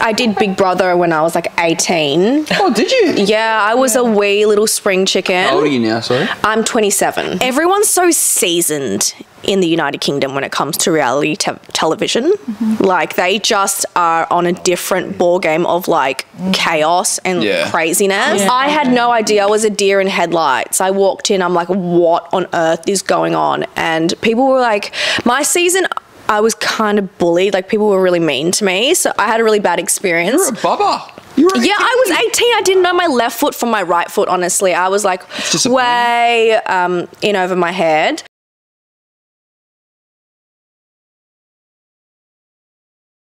I did Big Brother when I was like 18. Oh, did you? Yeah, I was a wee little spring chicken. How old are you now? Sorry. I'm 27. Everyone's so seasoned in the United Kingdom when it comes to reality te- television. Mm-hmm. Like they just are on a different ball game of like mm. chaos and Yeah. craziness. I had no idea I was a deer in headlights. I walked in, I'm like, what on earth is going on? And people were like, my season. I was kind of bullied, like people were really mean to me, so I had a really bad experience. You're a bubba. Yeah, I was 18. I didn't know my left foot from my right foot, honestly. I was like way um, in over my head.